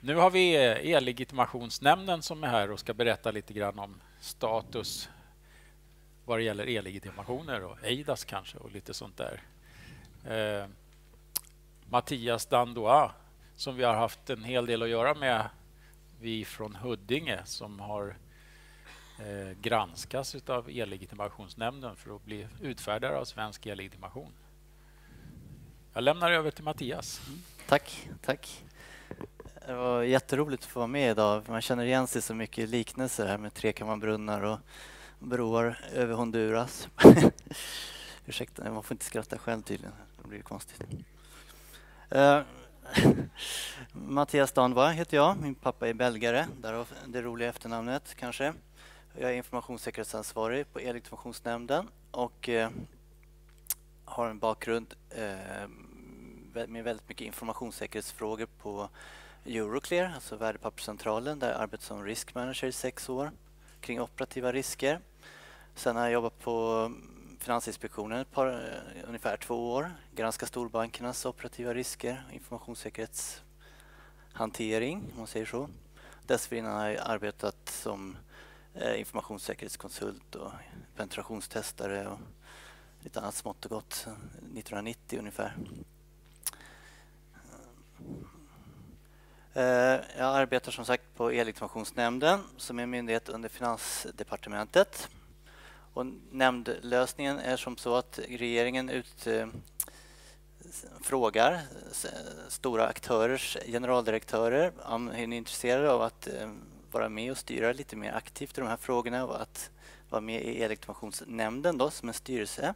Nu har vi eh, E-legitimationsnämnden som är här och ska berätta lite grann om status vad det gäller e-legitimationer och EIDAS kanske och lite sånt där. Eh, Mattias Dandoa som vi har haft en hel del att göra med vi från Huddinge som har eh, granskas av e-legitimationsnämnden för att bli utfärdare av svensk e-legitimation. Jag lämnar över till Mattias. Mm. Tack, tack. Det var jätteroligt att få vara med idag. Man känner igen sig så mycket liknelser här med Trekammarbrunnar och broar över Honduras. Ursäkta, man får inte skratta själv tydligen. Det blir konstigt. Uh, Mattias Danva heter jag. Min pappa är belgare, därav det roliga efternamnet kanske. Jag är informationssäkerhetsansvarig på E-legitimationsnämnden och uh, har en bakgrund uh, med väldigt mycket informationssäkerhetsfrågor på Euroclear, alltså Värdepapperscentralen, där jag arbetat som risk manager i sex år kring operativa risker. Sen har jag jobbat på Finansinspektionen ett par, eh, ungefär två år, granskat storbankernas operativa risker, informationssäkerhetshantering, om man säger så. Dessförinnan har jag arbetat som eh, informationssäkerhetskonsult och penetrationstestare och lite annat smått och gott, 1990 ungefär. Eh, jag arbetar som sagt på E-legitimationsnämnden som är en myndighet under Finansdepartementet. Och nämndlösningen är som så att regeringen utfrågar eh, frågar stora aktörers generaldirektörer om är intresserade av att eh, vara med och styra lite mer aktivt i de här frågorna och att vara med i E-legitimationsnämnden då, som en styrelse.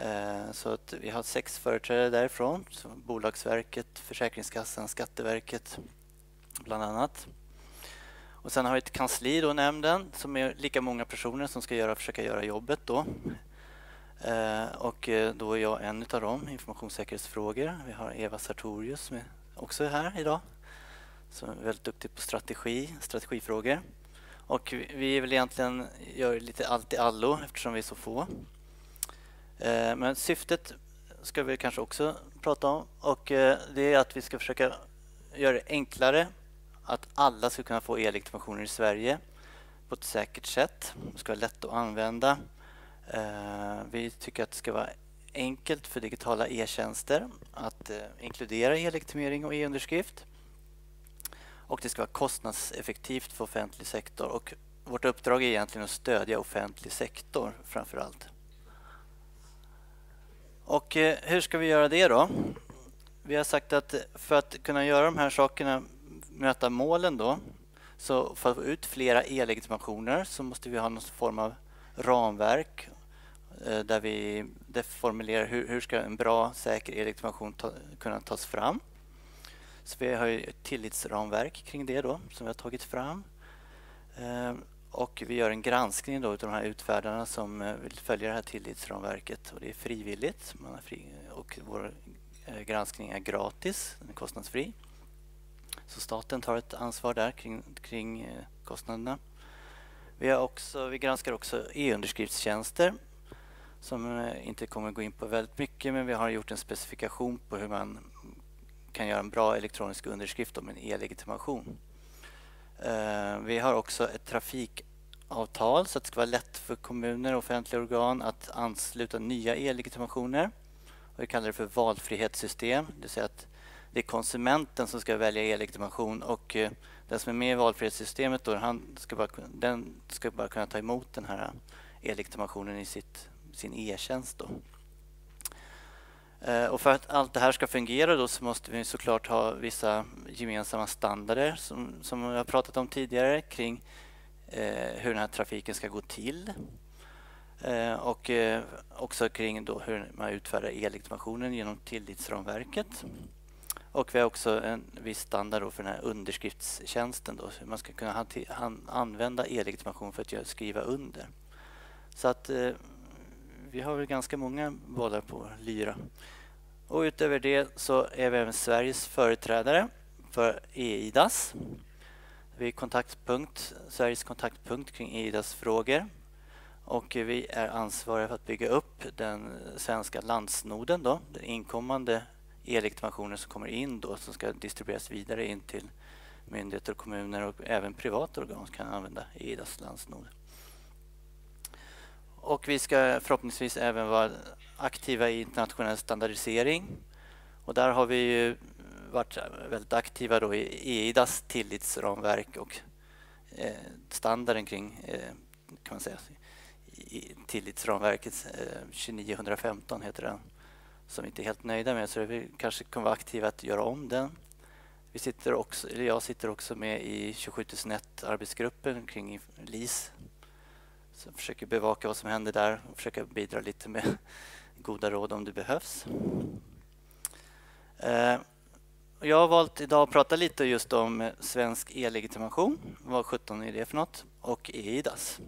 Eh, så att vi har sex företrädare därifrån, Bolagsverket, Försäkringskassan, Skatteverket bland annat. Och sen har vi ett kansli, då, nämnden, som är lika många personer som ska göra, försöka göra jobbet. Då. Eh, och eh, då är jag en av dem, informationssäkerhetsfrågor. Vi har Eva Sartorius som är också här idag, som är väldigt duktig på strategi, strategifrågor. Och vi är väl egentligen gör lite allt i allo eftersom vi är så få. Eh, men syftet ska vi kanske också prata om och eh, det är att vi ska försöka göra det enklare att alla ska kunna få e-legitimationer i Sverige på ett säkert sätt. Det ska vara lätt att använda. Eh, vi tycker att det ska vara enkelt för digitala e-tjänster att inkludera e-legitimering och e-underskrift. Och det ska vara kostnadseffektivt för offentlig sektor. Och vårt uppdrag är egentligen att stödja offentlig sektor framför allt. Och eh, hur ska vi göra det då? Vi har sagt att för att kunna göra de här sakerna, möta målen då, så för att få ut flera e-legitimationer så måste vi ha någon form av ramverk eh, där vi formulerar hur, hur ska en bra, säker e-legitimation ta, kunna tas fram. Så vi har ett tillitsramverk kring det då som vi har tagit fram. Eh, och vi gör en granskning då av de här utfärdarna som eh, vill följa det här tillitsramverket. Och det är frivilligt man är fri, och vår eh, granskning är gratis, den är kostnadsfri. Så staten tar ett ansvar där kring, kring eh, kostnaderna. Vi, har också, vi granskar också e-underskriftstjänster som inte kommer gå in på väldigt mycket men vi har gjort en specifikation på hur man kan göra en bra elektronisk underskrift om en e-legitimation. Eh, vi har också ett trafikavtal så att det ska vara lätt för kommuner och offentliga organ att ansluta nya e-legitimationer. Vi kallar det för valfrihetssystem, det vill säga att det är konsumenten som ska välja e-legitimation och eh, den som är med i valfrihetssystemet då, han ska bara, den ska bara kunna ta emot den här eh, e-legitimationen i sitt, sin e-tjänst. Eh, och för att allt det här ska fungera då så måste vi såklart ha vissa gemensamma standarder som, som jag pratat om tidigare kring eh, hur den här trafiken ska gå till. Eh, och eh, också kring då hur man utfärdar e-legitimationen genom tillitsramverket. Och vi har också en viss standard för den här underskriftstjänsten då, hur man ska kunna använda e-legitimation för att skriva under. Så att eh, vi har väl ganska många bollar på lyra. Och utöver det så är vi även Sveriges företrädare för EIDAS. Vi är kontaktpunkt, Sveriges kontaktpunkt kring EIDAS-frågor. Och vi är ansvariga för att bygga upp den svenska landsnoden, då, den inkommande e-legitimationen som kommer in då som ska distribueras vidare in till myndigheter och kommuner och även privata organ kan använda EIDAS landsnod. Och vi ska förhoppningsvis även vara aktiva i internationell standardisering. Och där har vi ju varit väldigt aktiva då i EIDAS tillitsramverk och eh, standarden kring eh, kan man säga, i tillitsramverket eh, 2915 heter den som vi inte är helt nöjda med så vi kanske kommer vara aktiva att göra om den. Vi sitter också, eller jag sitter också med i 27001 arbetsgruppen kring LIS så försöker bevaka vad som händer där och försöka bidra lite med goda råd om det behövs. Eh, jag har valt idag att prata lite just om svensk e-legitimation, vad 17 är det för något, och EIDAS.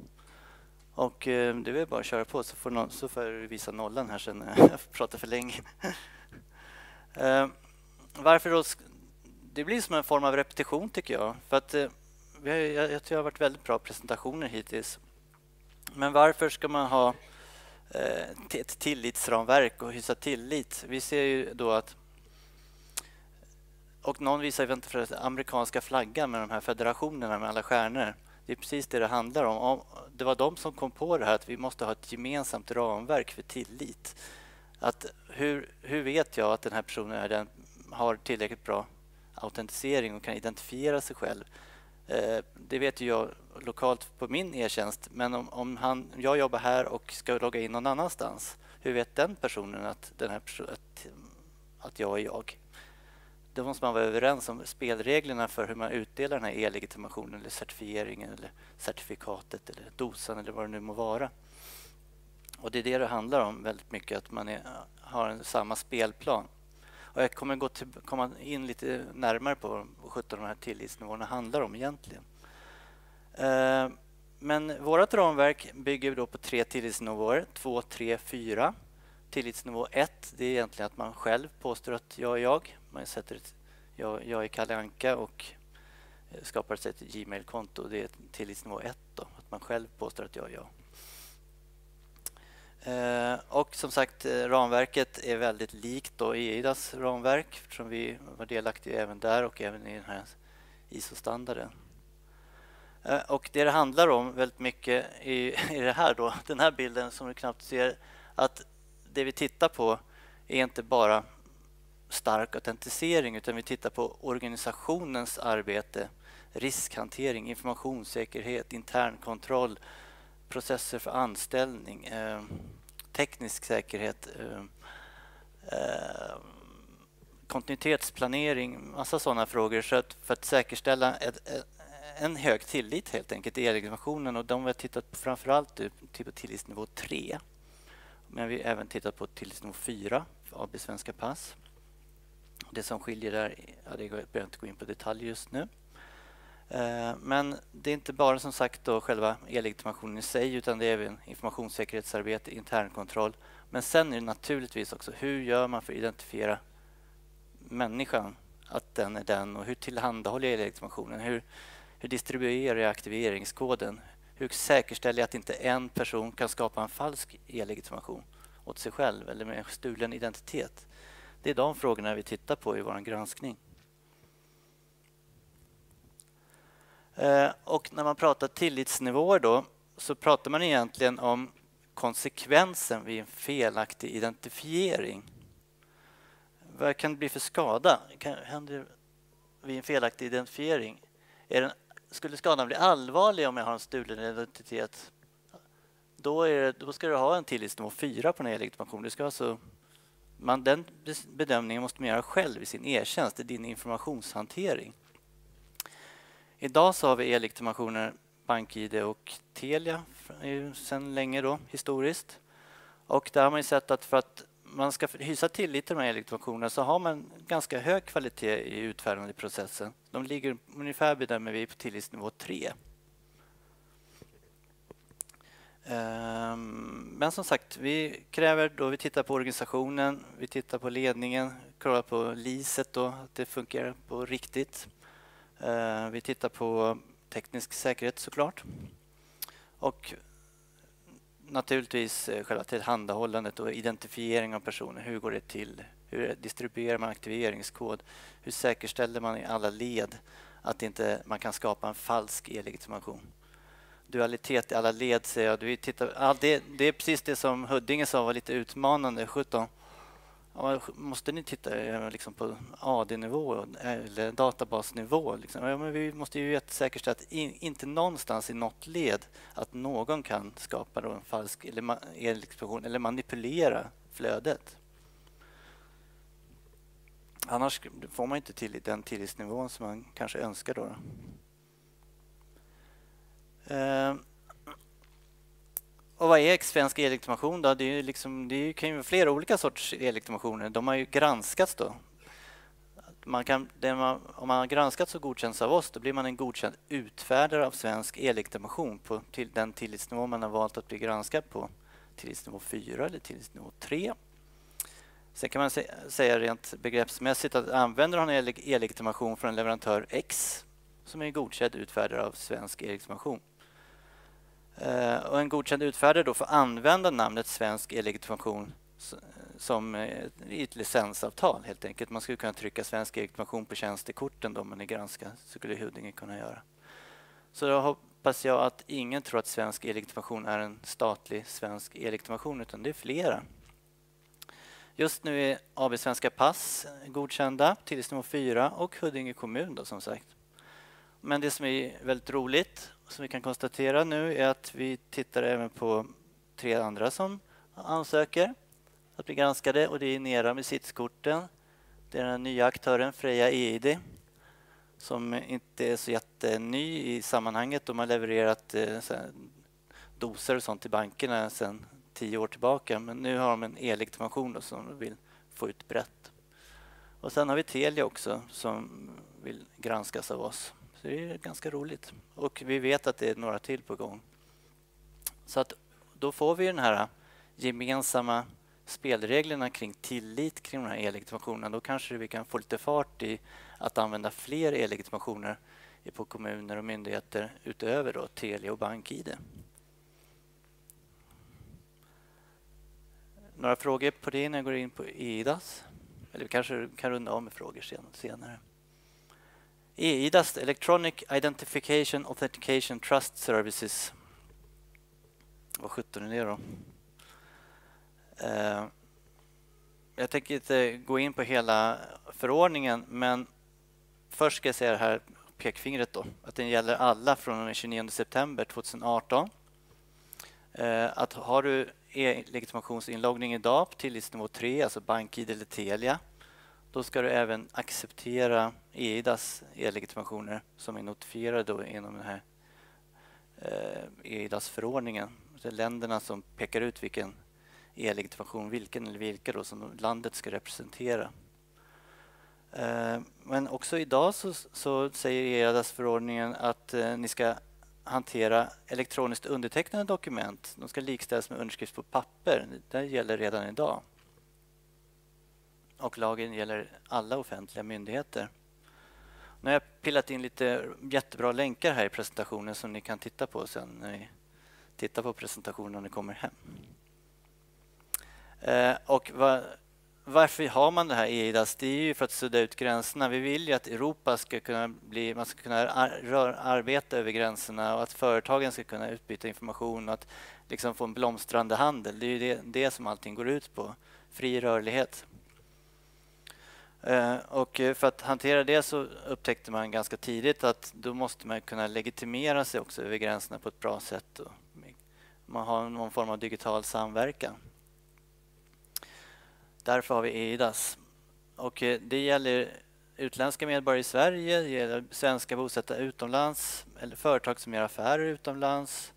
Och eh, det är bara att köra på så får, så får jag visa nollan här sen när jag pratar för länge. Eh, varför då? Det blir som en form av repetition tycker jag. För att eh, vi har, jag, jag det har varit väldigt bra presentationer hittills. Men varför ska man ha eh, ett tillitsramverk och hysa tillit? Vi ser ju då att och någon visar inte för amerikanska flaggan med de här federationerna med alla stjärnor. Det är precis det det handlar om. Det var de som kom på det här att vi måste ha ett gemensamt ramverk för tillit. Att hur, hur vet jag att den här personen är den, har tillräckligt bra autentisering och kan identifiera sig själv? Eh, det vet ju jag lokalt på min e-tjänst, men om, om han, jag jobbar här och ska logga in någon annanstans, hur vet den personen att, den här att, att jag är jag? Då måste man vara överens om spelreglerna för hur man utdelar den här e-legitimationen eller certifieringen eller certifikatet eller dosan eller vad det nu må vara. Och det är det det handlar om väldigt mycket, att man är, har en, samma spelplan. Och jag kommer gå till, komma in lite närmare på vad 17 de här tillitsnivåerna handlar om egentligen. Eh, men vårt ramverk bygger då på tre tillitsnivåer, 2, 3, 4. Tillitsnivå 1, det är egentligen att man själv påstår att jag är jag. Man sätter ett, jag, jag är Kalle Anka och skapar sig ett Gmail-konto. Det är tillitsnivå 1 då, att man själv påstår att jag är jag. Eh, och som sagt, eh, ramverket är väldigt likt då EIDAS ramverk eftersom vi var delaktiga även där och även i den här ISO-standarden. Eh, och det det handlar om väldigt mycket i, i det här då, den här bilden som du knappt ser, att det vi tittar på är inte bara stark autentisering utan vi tittar på organisationens arbete, riskhantering, informationssäkerhet, internkontroll, processer för anställning, eh, teknisk säkerhet, eh, eh, kontinuitetsplanering, massa sådana frågor. Så att för att säkerställa ett, ett, en hög tillit helt enkelt i e-legitimationen och de har tittat på framförallt på tillitsnivå 3. Men vi har även tittat på tillitsnivå 4 AB Svenska Pass. Det som skiljer där, ja, det behöver jag inte gå in på detalj just nu. Eh, men det är inte bara som sagt då själva e-legitimationen i sig utan det är även informationssäkerhetsarbete, internkontroll. Men sen är det naturligtvis också hur gör man för att identifiera människan, att den är den och hur tillhandahåller jag e-legitimationen? Hur, hur distribuerar jag aktiveringskoden? Hur säkerställer jag att inte en person kan skapa en falsk e-legitimation åt sig själv eller med stulen identitet? Det är de frågorna vi tittar på i vår granskning. Eh, och när man pratar tillitsnivåer då så pratar man egentligen om konsekvensen vid en felaktig identifiering. Vad kan det bli för skada? Händer vid en felaktig identifiering? Är den, skulle skadan bli allvarlig om jag har en stulen identitet? Då, det, då ska du ha en tillitsnivå 4 på den här legitimationen. Du ska alltså, man, den bedömningen måste man göra själv i sin e-tjänst, i din informationshantering. Idag så har vi e-legitimationer BankID och Telia sedan länge då, historiskt. Och där har man sett att för att man ska hysa tillit till de här e-legitimationerna så har man ganska hög kvalitet i utfärdandeprocessen. De ligger ungefär, bedömer vi, på tillitsnivå 3. Ehm, men som sagt, vi kräver då, vi tittar på organisationen, vi tittar på ledningen, kollar på LISet då, att det fungerar på riktigt. Ehm, vi tittar på teknisk säkerhet såklart. Och naturligtvis eh, själva tillhandahållandet och identifiering av personer. Hur går det till? Hur distribuerar man aktiveringskod? Hur säkerställer man i alla led att inte man kan skapa en falsk e-legitimation? Dualitet i alla led säger jag. Du tittar, ja, det, det är precis det som Huddinge sa var lite utmanande. 17. Ja, måste ni titta eh, liksom på AD-nivå eh, eller databasnivå? Liksom? Ja, men vi måste ju säkerställa att in, inte någonstans i något led att någon kan skapa en falsk eller, eller manipulera flödet. Annars får man inte till den tillitsnivån som man kanske önskar. Då. Eh, och vad är svensk e-legitimation då? Det, är liksom, det kan ju vara flera olika sorters e-legitimationer. De har ju granskats då. Man kan, man, om man har granskats och godkänts av oss, då blir man en godkänd utfärdare av svensk e-legitimation på till den tillitsnivå man har valt att bli granskad på. Tillitsnivå 4 eller tillitsnivå 3. Sen kan man säga rent begreppsmässigt att använder han e-legitimation från en leverantör X som är godkänd utfärdare av svensk e-legitimation Eh, och en godkänd utfärdare då får använda namnet svensk e-legitimation som eh, i ett licensavtal helt enkelt. Man skulle kunna trycka svensk e-legitimation på tjänstekorten om man är granskad. skulle Huddinge kunna göra. Så då hoppas jag att ingen tror att svensk e-legitimation är en statlig svensk e-legitimation utan det är flera. Just nu är AB Svenska Pass godkända, tillitsnivå 4 och Huddinge kommun då, som sagt. Men det som är väldigt roligt som vi kan konstatera nu är att vi tittar även på tre andra som ansöker att bli granskade och det är Nera med SITS-korten. Det är den nya aktören Freja EID som inte är så jätteny i sammanhanget. De har levererat eh, doser och sånt till bankerna sedan tio år tillbaka men nu har de en e-legitimation som de vill få ut brett. Och sen har vi Telia också som vill granskas av oss. Så det är ganska roligt. Och vi vet att det är några till på gång. Så att då får vi den här gemensamma spelreglerna kring tillit kring de här e-legitimationerna. Då kanske vi kan få lite fart i att använda fler e-legitimationer på kommuner och myndigheter utöver då Telia och BankID. Några frågor på det innan jag går in på EIDAS? Eller vi kanske kan runda av med frågor senare. EIDAS, Electronic Identification Authentication Trust Services. Vad sjutton är det då? Eh, jag tänker inte gå in på hela förordningen men först ska jag säga det här pekfingret då, att den gäller alla från den 29 september 2018. Eh, att har du e-legitimationsinloggning idag på tillitsnivå 3, alltså BankID eller Telia, då ska du även acceptera EIDAS e-legitimationer som är notifierade då inom den här eh, EIDAS-förordningen. Det är länderna som pekar ut vilken e-legitimation, vilken eller vilka då som landet ska representera. Eh, men också idag så, så säger EIDAS-förordningen att eh, ni ska hantera elektroniskt undertecknade dokument. De ska likställas med underskrift på papper. Det gäller redan idag och lagen gäller alla offentliga myndigheter. Nu har jag pillat in lite jättebra länkar här i presentationen som ni kan titta på sen när ni tittar på presentationen när ni kommer hem. Eh, och var, varför har man det här EIDAS? Det är ju för att sudda ut gränserna. Vi vill ju att Europa ska kunna bli, man ska kunna ar arbeta över gränserna och att företagen ska kunna utbyta information och att liksom få en blomstrande handel. Det är ju det, det som allting går ut på. Fri rörlighet. Eh, och eh, för att hantera det så upptäckte man ganska tidigt att då måste man kunna legitimera sig också över gränserna på ett bra sätt. Man har någon form av digital samverkan. Därför har vi EIDAS. Och eh, det gäller utländska medborgare i Sverige, det gäller svenska bosatta utomlands eller företag som gör affärer utomlands.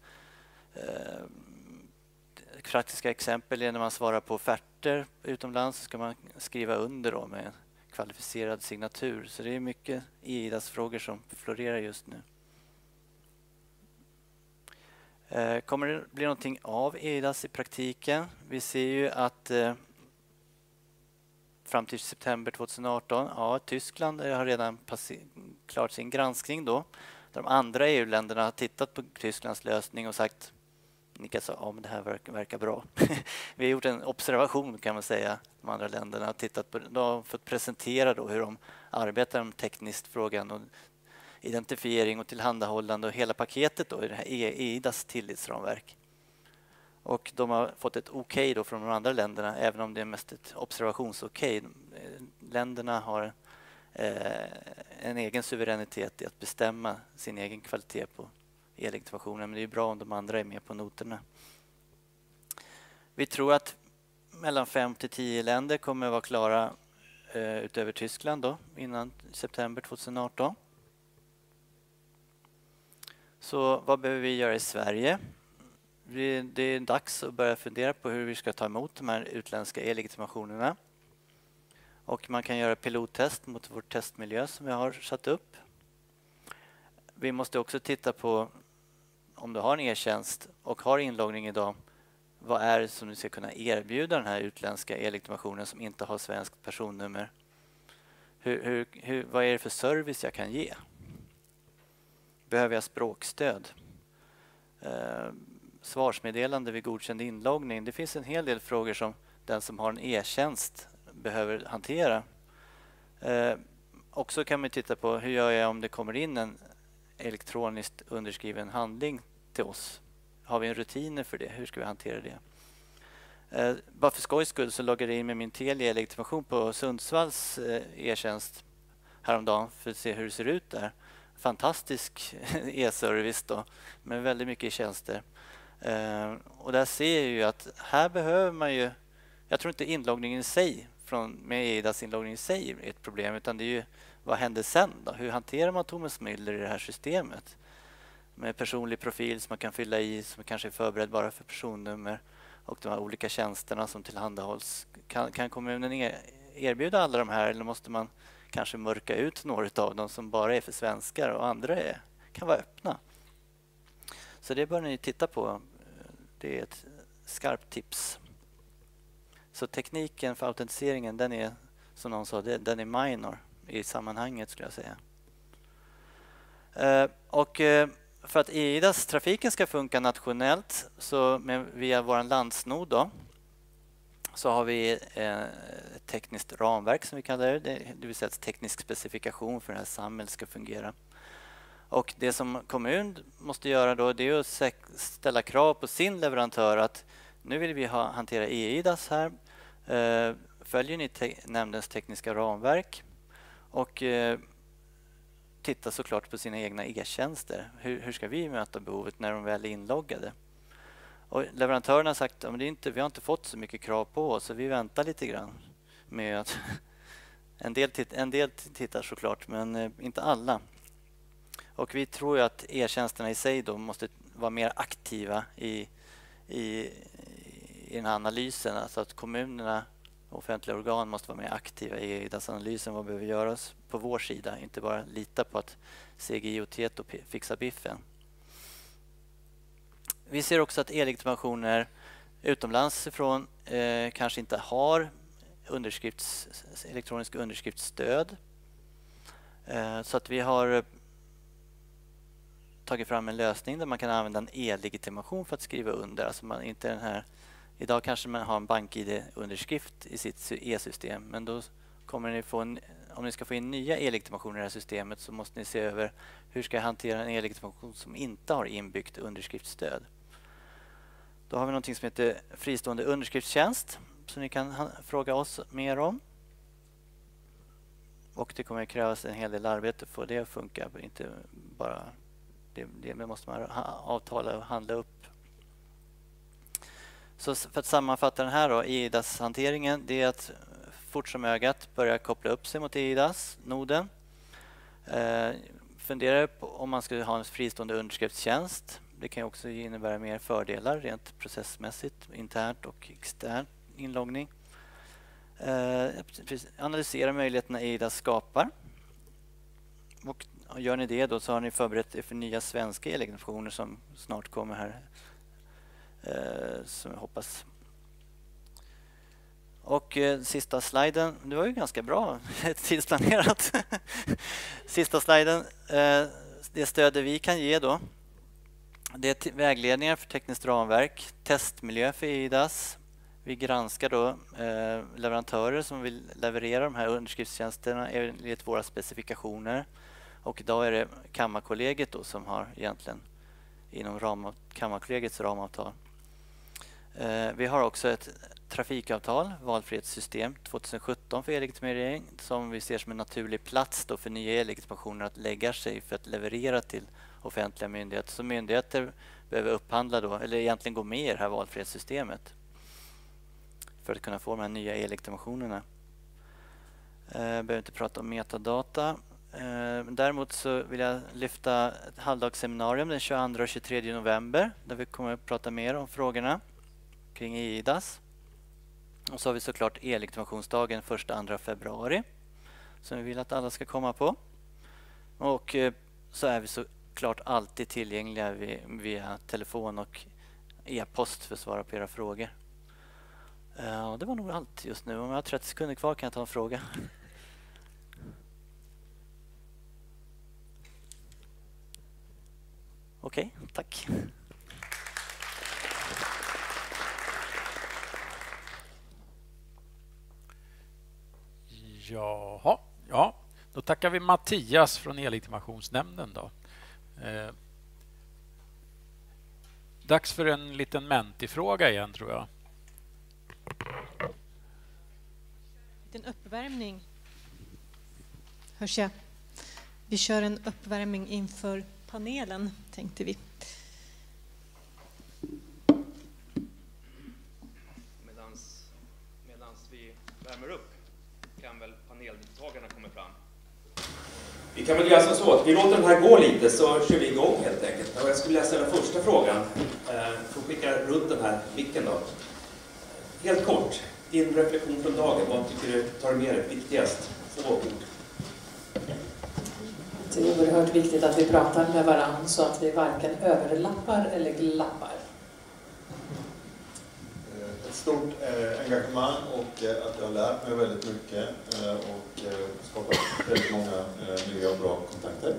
Praktiska exempel är när man svarar på offerter utomlands så ska man skriva under då med kvalificerad signatur. Så det är mycket IDAS-frågor som florerar just nu. Eh, kommer det bli någonting av IDAS i praktiken? Vi ser ju att eh, fram till september 2018, ja, Tyskland har redan klart sin granskning då. De andra EU-länderna har tittat på Tysklands lösning och sagt nickar sa ja, men det här verkar, verkar bra. vi har gjort en observation kan man säga, de andra länderna. Tittat på, de har fått presentera då hur de arbetar med tekniskt frågan och identifiering och tillhandahållande och hela paketet då i det här EIDAS tillitsramverk. Och de har fått ett okej okay från de andra länderna, även om det är mest ett observationsokej. Okay. Länderna har eh, en egen suveränitet i att bestämma sin egen kvalitet på e-legitimationen, men det är bra om de andra är med på noterna. Vi tror att mellan fem till tio länder kommer att vara klara eh, utöver Tyskland då, innan september 2018. Så vad behöver vi göra i Sverige? Det är dags att börja fundera på hur vi ska ta emot de här utländska e-legitimationerna. Och man kan göra pilottest mot vår testmiljö som vi har satt upp. Vi måste också titta på om du har en e-tjänst och har inloggning idag, vad är det som du ska kunna erbjuda den här utländska e-legitimationen som inte har svenskt personnummer? Hur, hur, hur, vad är det för service jag kan ge? Behöver jag språkstöd? Eh, svarsmeddelande vid godkänd inloggning. Det finns en hel del frågor som den som har en e-tjänst behöver hantera. Eh, också kan man titta på hur gör jag om det kommer in en elektroniskt underskriven handling till oss? Har vi en rutiner för det? Hur ska vi hantera det? Eh, bara för skojs skull så loggade jag in med min Telia-legitimation på Sundsvalls eh, e-tjänst häromdagen för att se hur det ser ut där. Fantastisk e-service då, med väldigt mycket tjänster. Eh, och där ser jag ju att här behöver man ju... Jag tror inte inloggningen i sig, från, med EIDAS inloggning i sig är ett problem, utan det är ju vad händer sen då? Hur hanterar man Thomas Müller i det här systemet? Med personlig profil som man kan fylla i, som kanske är förberedd bara för personnummer och de här olika tjänsterna som tillhandahålls. Kan, kan kommunen e-, erbjuda alla de här eller måste man kanske mörka ut några av dem som bara är för svenskar och andra är, kan vara öppna? Så det bör ni titta på. Det är ett skarpt tips. Så tekniken för autentiseringen, den är som någon sa, den är minor i sammanhanget skulle jag säga. Eh, och eh, för att EIDAS-trafiken ska funka nationellt så med, via vår landsnod då, så har vi eh, ett tekniskt ramverk som vi kallar det, det vill säga en teknisk specifikation för hur det här samhället ska fungera. Och det som kommun måste göra då det är att ställa krav på sin leverantör att nu vill vi ha, hantera EIDAS här. Eh, följer ni te nämndens tekniska ramverk? Och eh, titta såklart på sina egna e-tjänster. Hur, hur, ska vi möta behovet när de väl är inloggade? Och leverantören har sagt att inte, vi har inte fått så mycket krav på oss så vi väntar lite grann. Med att en, del en del tittar såklart, men eh, inte alla. Och vi tror att e-tjänsterna i sig då måste vara mer aktiva i, i, i den här analysen. Alltså att kommunerna offentliga organ måste vara mer aktiva i EIDAS-analysen. Vad behöver göras på vår sida? Inte bara lita på att CGI och Tieto fixar biffen. Vi ser också att e-legitimationer utomlands ifrån eh, kanske inte har underskrifts, elektronisk underskriftsstöd. Eh, så att vi har eh, tagit fram en lösning där man kan använda en e-legitimation för att skriva under. Alltså man inte den här Idag kanske man har en BankID-underskrift i sitt e-system men då kommer ni få en, om ni ska få in nya e-legitimationer i det här systemet så måste ni se över hur ska jag hantera en e-legitimation som inte har inbyggt underskriftsstöd. Då har vi något som heter fristående underskriftstjänst som ni kan fråga oss mer om. Och det kommer att krävas en hel del arbete för det att funka. Inte bara det, det måste man avtala och handla upp så för att sammanfatta den här då, EIDAS-hanteringen, det är att fort som ögat börja koppla upp sig mot EIDAS-noden. Eh, fundera på om man ska ha en fristående underskriftstjänst. Det kan också innebära mer fördelar rent processmässigt, internt och extern inloggning. Eh, analysera möjligheterna EIDAS skapar. Och gör ni det då så har ni förberett er för nya svenska e-legitimationer som snart kommer här Eh, som jag hoppas. Och eh, sista sliden, det var ju ganska bra tidsplanerat. sista sliden, eh, det stödet vi kan ge då Det är vägledningar för tekniskt ramverk, testmiljö för IDAS. Vi granskar då eh, leverantörer som vill leverera de här underskriftstjänsterna enligt våra specifikationer. Och idag är det Kammarkollegiet då som har egentligen inom ram, Kammarkollegiets ramavtal. Eh, vi har också ett trafikavtal, valfrihetssystem 2017 för e-legitimering som vi ser som en naturlig plats då för nya e-legitimationer att lägga sig för att leverera till offentliga myndigheter. Så myndigheter behöver upphandla då, eller egentligen gå med i det här valfrihetssystemet för att kunna få de här nya e-legitimationerna. Eh, behöver inte prata om metadata. Eh, däremot så vill jag lyfta ett halvdagsseminarium den 22 och 23 november där vi kommer att prata mer om frågorna kring EIDAS. Och så har vi såklart e-legitimationsdagen 1-2 februari som vi vill att alla ska komma på. Och eh, så är vi såklart alltid tillgängliga via telefon och e-post för att svara på era frågor. Eh, det var nog allt just nu. Om jag har 30 sekunder kvar kan jag ta en fråga. Okej, okay, tack. Jaha, ja. Då tackar vi Mattias från E-legitimationsnämnden. Då. Eh, dags för en liten Menti-fråga igen, tror jag. En uppvärmning. Hörs jag? Vi kör en uppvärmning inför panelen, tänkte vi. Vi kan väl göra som så att vi låter den här gå lite så kör vi igång helt enkelt. Och jag skulle vilja ställa första frågan. Eh, får skicka runt den här micken då. Helt kort, din reflektion från dagen, vad tycker du tar med dig viktigast? Få ord. Det är oerhört viktigt att vi pratar med varandra så att vi varken överlappar eller glappar. Stort eh, engagemang och eh, att jag har lärt mig väldigt mycket eh, och skapat väldigt många nya och bra kontakter.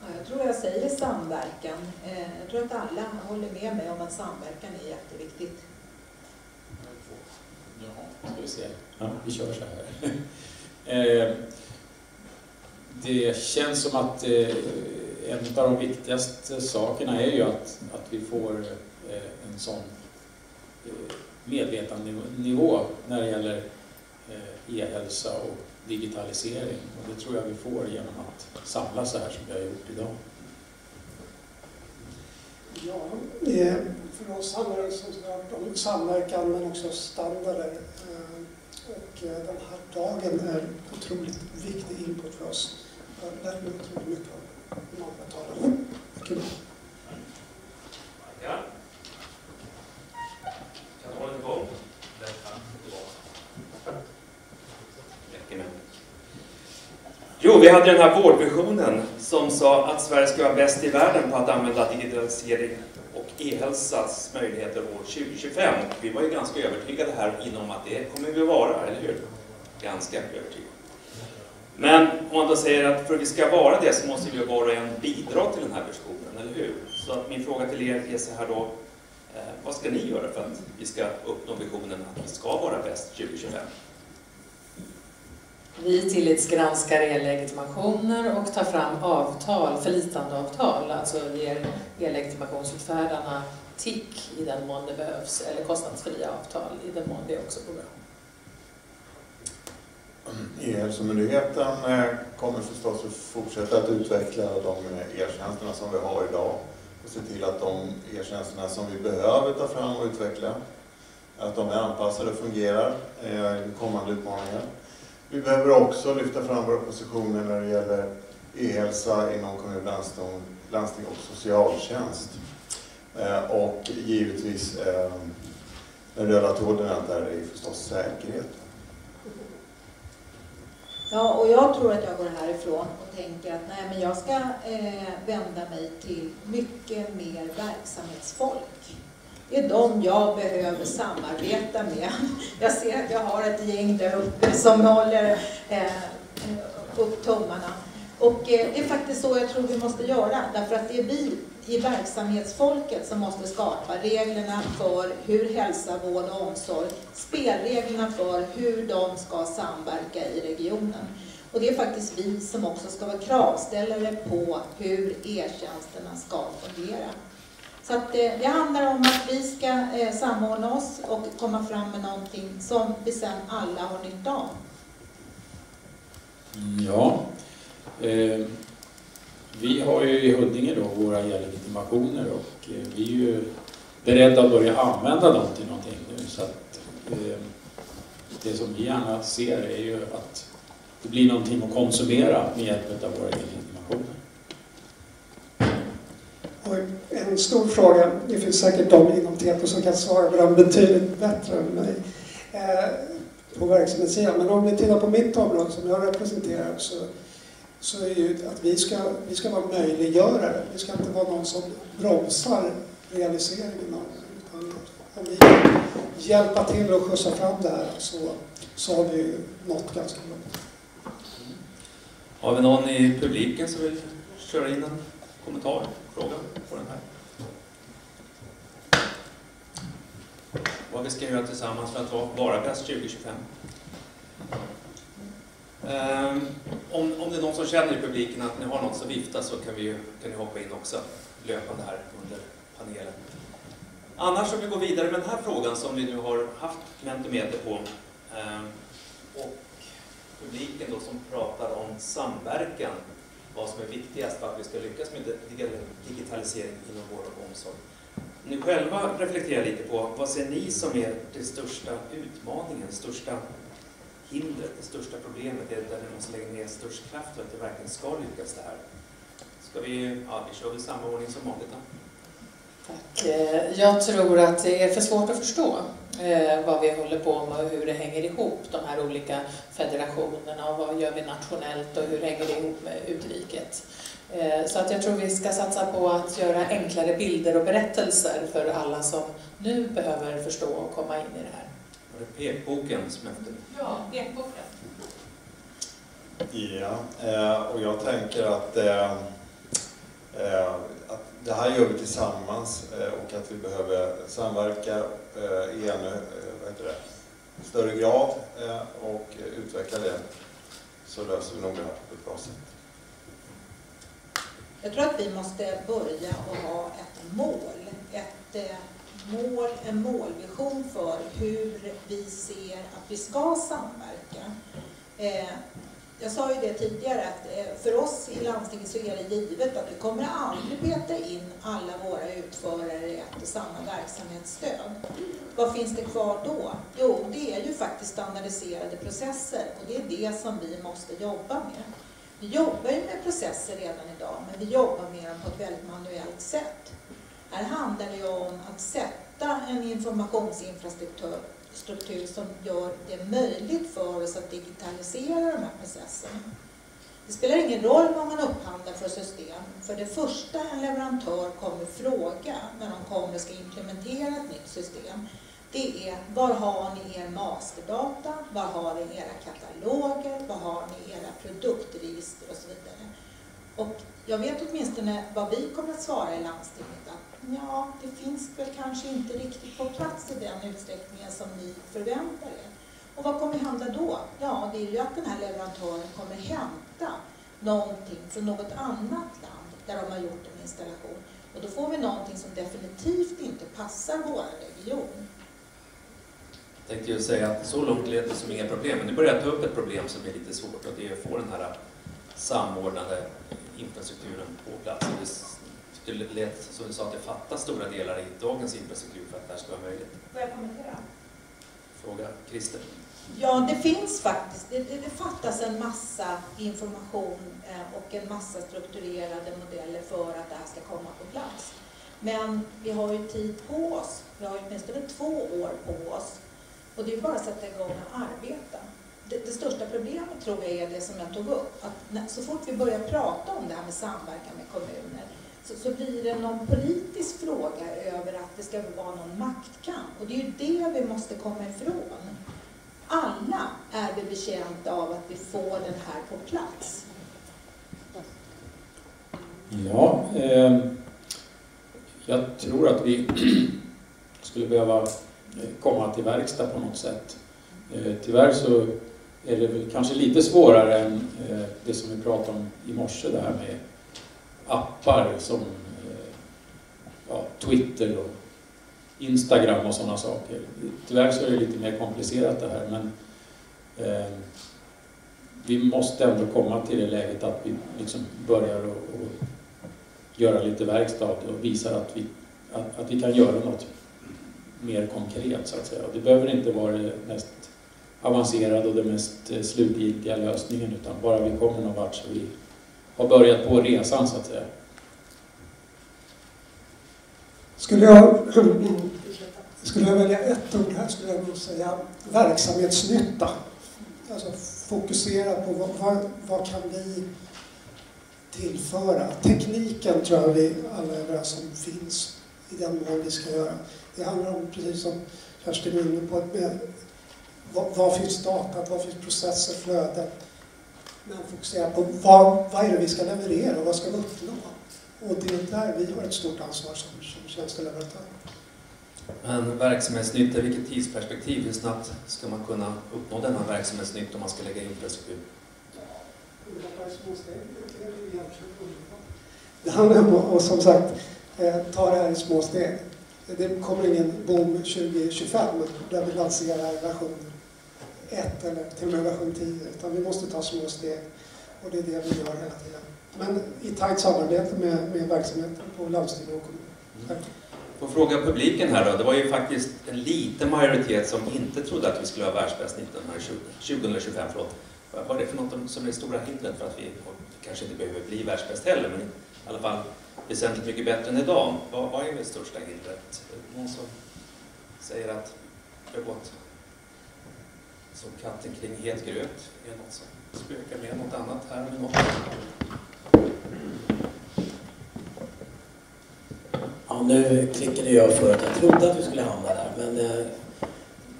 Ja, jag tror jag säger samverkan. jag tror att alla håller med mig om att samverkan är jätteviktigt. Ja, ska vi se. Ja, vi kör så här. Det känns som att en av de viktigaste sakerna är ju att, att vi får en sån medvetandenivå när det gäller e-hälsa och digitalisering. Och det tror jag vi får genom att samlas så här som vi har gjort idag. Ja, för oss handlar det som sagt om samverkan men också standarder. Eh, och eh, den här dagen är otroligt viktig input för oss. Jag har lärt mig otroligt mycket hur man betalar. Mycket bra. Kan hålla igång. Jo, vi hade den här vårdvisionen som sa att Sverige ska vara bäst i världen på att använda digitalisering och e-hälsas möjligheter år 2025. Vi var ju ganska övertygade här inom att det kommer vi vara, eller hur? Ganska övertygade. Men om man då säger att för att vi ska vara det så måste vi var och en bidra till den här visionen, eller hur? Så att min fråga till er är så här då, eh, vad ska ni göra för att vi ska uppnå visionen att vi ska vara bäst 2025? Vi tillitsgranskar e-legitimationer och tar fram avtal, förlitandeavtal, alltså ger e-legitimationsutfärdarna tick i den mån det behövs, eller kostnadsfria avtal i den mån det också går bra. E-hälsomyndigheten eh, kommer förstås att fortsätta att utveckla de eh, e-tjänsterna som vi har idag och se till att de e-tjänsterna som vi behöver ta fram och utveckla, att de är anpassade och fungerar eh, i kommande utmaningar. Vi behöver också lyfta fram våra positioner när det gäller e-hälsa inom kommun, landsting, landsting och socialtjänst. Eh, och givetvis eh, den röda tråden där är förstås säkerhet. Ja, och jag tror att jag går härifrån och tänker att nej, men jag ska eh, vända mig till mycket mer verksamhetsfolk. Det är de jag behöver samarbeta med. Jag ser att jag har ett gäng där uppe som håller eh, upp tummarna. Och eh, det är faktiskt så jag tror vi måste göra, därför att det är vi i verksamhetsfolket som måste skapa reglerna för hur hälsa, vård och omsorg, spelreglerna för hur de ska samverka i regionen. Och det är faktiskt vi som också ska vara kravställare på hur e-tjänsterna ska fungera. Så att, det, det handlar om att vi ska eh, samordna oss och komma fram med någonting som vi sen alla har nytta av. Ja. Eh, vi har ju i Huddinge då våra e-legitimationer och eh, vi är ju beredda att börja använda dem till någonting nu. Så att, eh, det som vi gärna ser är ju att det blir någonting att konsumera med hjälp av våra e-legitimationer. En stor fråga, det finns säkert de inom TEPO som kan svara på den betydligt bättre än mig eh, på verksamhetssidan. Men om vi tittar på mitt område som jag representerar så, så är ju att vi ska, vi ska vara möjliggörare. Vi ska inte vara någon som bromsar realiseringen av det. Utan om vi hjälpa till och skjutsa fram det här så, så har vi nått ganska långt. Har vi någon i publiken som vill köra in en kommentar, fråga på den här? Vad vi ska göra tillsammans för att vara bäst 2025? Um, om, om det är någon som känner i publiken att ni har något som vifta så kan, vi, kan ni hoppa in också löpande här under panelen. Annars om vi går vidare med den här frågan som vi nu har haft Mentimeter på um, och publiken då som pratar om samverkan, vad som är viktigast för att vi ska lyckas med digitalisering inom vård och omsorg. Ni själva reflekterar lite på vad ser ni som är den största utmaningen, det största hindret, det största problemet, det är där ni måste lägga ner störst kraft för att det verkligen ska lyckas det här. Ska vi, ja, vi kör väl samma ordning som vanligt då. Tack. Eh, jag tror att det är för svårt att förstå eh, vad vi håller på med och hur det hänger ihop, de här olika federationerna och vad gör vi nationellt och hur hänger det ihop med utriket. Eh, så att jag tror vi ska satsa på att göra enklare bilder och berättelser för alla som nu behöver förstå och komma in i det här. Var det pekboken som efter? Ja, pekboken. Ja, och jag tänker att det här gör vi tillsammans eh, och att vi behöver samverka eh, i ännu eh, större grad och utveckla det så löser vi nog det här på ett bra sätt. Jag tror att vi måste börja och ha ett mål. Ett mål, en målvision för hur vi ser att vi ska samverka jag sa ju det tidigare att eh, för oss i landstinget så är det givet att vi kommer aldrig beta in alla våra utförare i ett och samma verksamhetsstöd. Vad finns det kvar då? Jo, det är ju faktiskt standardiserade processer och det är det som vi måste jobba med. Vi jobbar ju med processer redan idag, men vi jobbar med dem på ett väldigt manuellt sätt. Här handlar det ju om att sätta en informationsinfrastruktur struktur som gör det möjligt för oss att digitalisera de här processerna. Det spelar ingen roll vad man upphandlar för system. För det första en leverantör kommer fråga när de kommer och ska implementera ett nytt system, det är var har ni er masterdata? Var har ni era kataloger? Var har ni era produktregister och så vidare? Och jag vet åtminstone vad vi kommer att svara i landstinget att ja, det finns väl kanske inte riktigt på plats i den utsträckningen som ni förväntar er. Och vad kommer hända då? Ja, det är ju att den här leverantören kommer hämta någonting från något annat land där de har gjort en installation. Och då får vi någonting som definitivt inte passar vår region. Jag tänkte ju säga att så långt leder det som inga problem, men nu börjar jag ta upp ett problem som är lite svårt och det är att få den här samordnade infrastrukturen på plats det lät som du sa att det fattas stora delar i dagens infrastruktur för att det här ska vara möjligt. Får jag kommentera? Fråga Christer. Ja, det finns faktiskt. Det, det, det fattas en massa information eh, och en massa strukturerade modeller för att det här ska komma på plats. Men vi har ju tid på oss. Vi har åtminstone två år på oss. Och det är bara att sätta igång och arbeta. Det, det, största problemet tror jag är det som jag tog upp. Att när, så fort vi börjar prata om det här med samverkan med kommuner så, så blir det någon politisk fråga över att det ska vara någon maktkamp. Och det är ju det vi måste komma ifrån. Alla är vi betjänta av att vi får den här på plats. Ja, eh, jag tror att vi skulle behöva eh, komma till verkstad på något sätt. Eh, tyvärr så är det väl kanske lite svårare än eh, det som vi pratade om i morse, det här med appar som eh, ja, Twitter och Instagram och sådana saker. Tyvärr så är det lite mer komplicerat det här men eh, vi måste ändå komma till det läget att vi liksom börjar och, och göra lite verkstad och visar att vi, att, att vi kan göra något mer konkret så att säga. Det behöver inte vara det mest avancerade och den mest eh, slutgiltiga lösningen utan bara vi kommer någon vart så vi har börjat på resan så att säga. Skulle jag, skulle jag välja ett ord här skulle jag nog säga verksamhetsnytta. Alltså fokusera på vad, vad, vad kan vi tillföra? Tekniken tror jag vi alla är överens om finns i den mån vi ska göra. Det handlar om, precis som Kerstin är inne på, med, vad, vad finns data, vad finns processer, flöden? Men fokusera på vad, vad är det vi ska leverera och vad ska vi uppnå? Och det är där vi har ett stort ansvar som, som tjänsteleverantör. Men verksamhetsnytta, vilket tidsperspektiv? Hur snabbt ska man kunna uppnå denna verksamhetsnytta om man ska lägga infrastruktur? Det handlar om att som sagt eh, ta det här i små steg. Det kommer ingen boom 2025 där vi lanserar version 1 eller till och med version 10 utan vi måste ta små steg och det är det vi gör hela tiden. Men i tajt samarbete med, med verksamheten på landsting och kommun. Mm. Får fråga publiken här då. Det var ju faktiskt en liten majoritet som inte trodde att vi skulle vara världsbäst 2025. Förlåt. Vad är det för något som är det stora hindret för att vi kanske inte behöver bli världsbäst heller, men i alla fall väsentligt mycket bättre än idag. Vad, vad är det största hindret? Någon som säger att det har gått som katten kring het gröt? Är något som spökar med något annat här? Med något? Ja, nu klickade jag för att jag trodde att vi skulle hamna där, men eh,